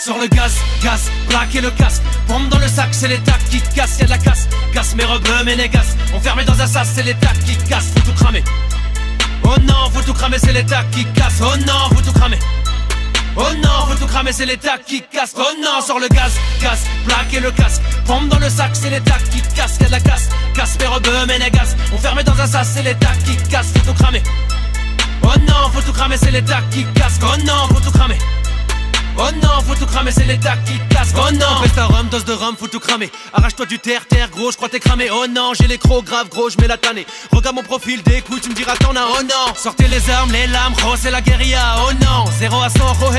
Sur le gaz, gaz, plaquer le casque. Pompe dans le sac, c'est les tacs qui cassent, y'a de la casse Casse mes rebeux, mes négas Enfermé dans un sas, c'est les tacs qui cassent Faut tout cramer. Oh non, faut tout cramer, c'est tacs qui cassent Oh non, faut tout cramer. Oh non, faut tout cramer, c'est tacs qui cassent Oh non, sur le gaz, gaz, plaquer le casque. Pompe dans le sac, c'est les tacs qui cassent, y'a de la casse Casse mes rebeux, mes négas Enfermé dans un sas, c'est les tacs qui cassent Faut tout cramer. Oh non, faut tout cramer, c'est tacs qui cassent Oh non, faut tout cramer Oh non, faut tout cramer, c'est l'état qui casse. Oh non, ta rhum, dose de rhum, faut tout cramer. Arrache-toi du terre, terre, gros, je crois t'es cramé. Oh non, j'ai les crocs graves, gros, je mets la tannée. Regarde mon profil, d'écoute, tu me diras t'en as. Oh non, sortez les armes, les lames, gros, c'est la guérilla. Oh non, 0 à 100, oh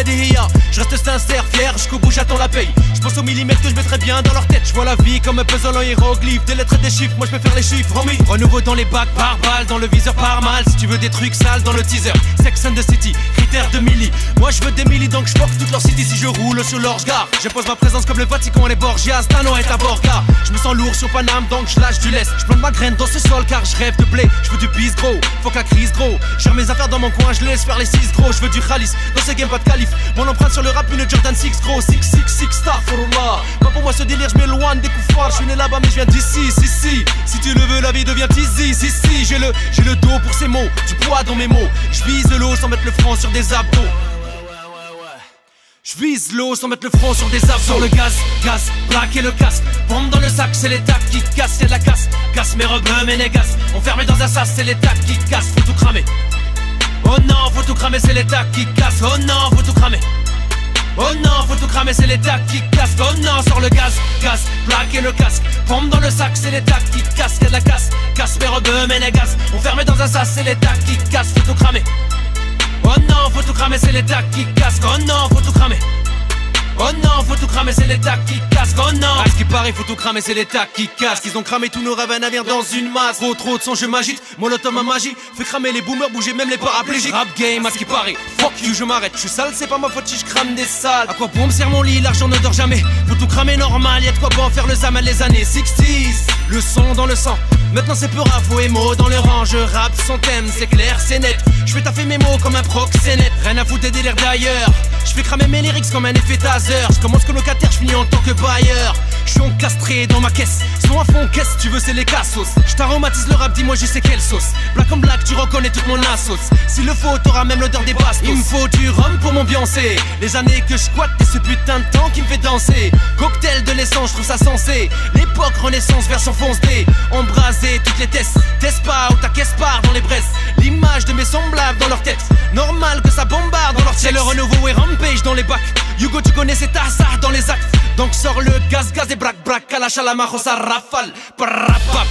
Je reste sincère, fier, jusqu'au bout, j'attends la paye. Je pense au millimètre que je mettrai bien dans leur tête. Je vois la vie comme un puzzle en hiéroglyphe. Des lettres et des chiffres, moi je peux faire les chiffres, homie. Renouveau dans les bacs par balle, dans le viseur par mal. Si tu veux des trucs sales dans le teaser, Sex and the City, critères de milli. Moi je veux des milli, donc je toute leur si je roule sur leur Je pose ma présence comme le Vatican les Borgias, Tano est à Borga. Je me sens lourd sur Paname, donc je lâche du lest. Je plante ma graine dans ce sol car je rêve de blé. Je veux du bis gros, faut la crise gros. J'ai mes affaires dans mon coin, je laisse faire les 6 gros. Je veux du Khalis, dans ce game pas de calife. Mon empreinte sur le rap, une Jordan 6 gros. 6, 6, 6 star for Allah. Pas pour moi ce délire, je m'éloigne des coups. Je suis né là-bas, mais je viens d'ici, si, si. Si tu le veux, la vie devient easy, si, si. J'ai le, j'ai le dos pour ces mots, du poids dans mes mots. Je vise l'eau sans mettre le front sur des abdos. Je vise l'eau sans mettre le front sur des arbres Sur le gaz, gaz, plaquer le casque. Pompe dans le sac, c'est les qui cassent, y'a de la casse. Casse mes rebeux, mes négas Enfermé dans un sas, c'est les qui cassent Faut tout cramer. Oh non, faut tout cramer, c'est les qui cassent Oh non, faut tout cramer. Oh non, faut tout cramer, c'est les qui cassent Oh non, sur le gaz, gaz, plaquer le casque. Pompe dans le sac, c'est les tacs qui cassent, y'a de la casse. Casse mes rebeux, mes négas Enfermé dans un sas, c'est les tacs qui cassent Faut tout cramer. Oh non, cramer, c'est tacs qui cassent. Oh non, faut tout cramer. Oh non, faut tout cramer, c'est tacs qui cassent. Oh non, à ce qui paraît, faut tout cramer, c'est tacs qui cassent. Ils ont cramé tous nos rêves, un navire dans une masse. Trop, trop de son, je m'agite. Molotov ma magie. Fait cramer les boomers, bouger même les paraplégiques. Rap game, à ce qui paraît. Fuck you, je m'arrête. Je suis sale, c'est pas ma faute si je crame des salles. À quoi bon me sert mon lit, l'argent ne dort jamais. Faut tout cramer normal, y'a de quoi bon faire le zaman les années 60s. Le son dans le sang. Maintenant c'est peu rafo et mots dans le rang. Je rappe son thème, c'est clair, c'est net. Je fais taffer mes mots comme un proxénète. Rien à foutre des délires d'ailleurs. Je fais cramer mes lyrics comme un effet taser. Je commence comme locataire, je finis en tant que bailleur. Je suis encastré dans ma caisse. Son à fond, qu'est-ce tu veux, c'est les cassos. Je t'aromatise le rap, dis-moi, je sais quelle sauce. Black en black, tu reconnais toute mon assos. S'il le faut, t'auras même l'odeur des bastos. Il me faut du rhum pour m'ambiancer. Les années que je squatte et ce putain de temps qui me fait danser. Cocktail de l'essence, je trouve ça sensé. L'époque renaissance, version fonce D. Embraser toutes les tests. Teste pas ou ta caisse part dans les braises. L'image de mes semblables dans leur tête. Normal que ça bombarde dans leur tête. C'est le renouveau et rampage dans les bacs. Hugo, tu connais c'est ça dans les actes. Donc sors le gaz, gaz et brac, brac, à la chalama, ça rafale. Parapap.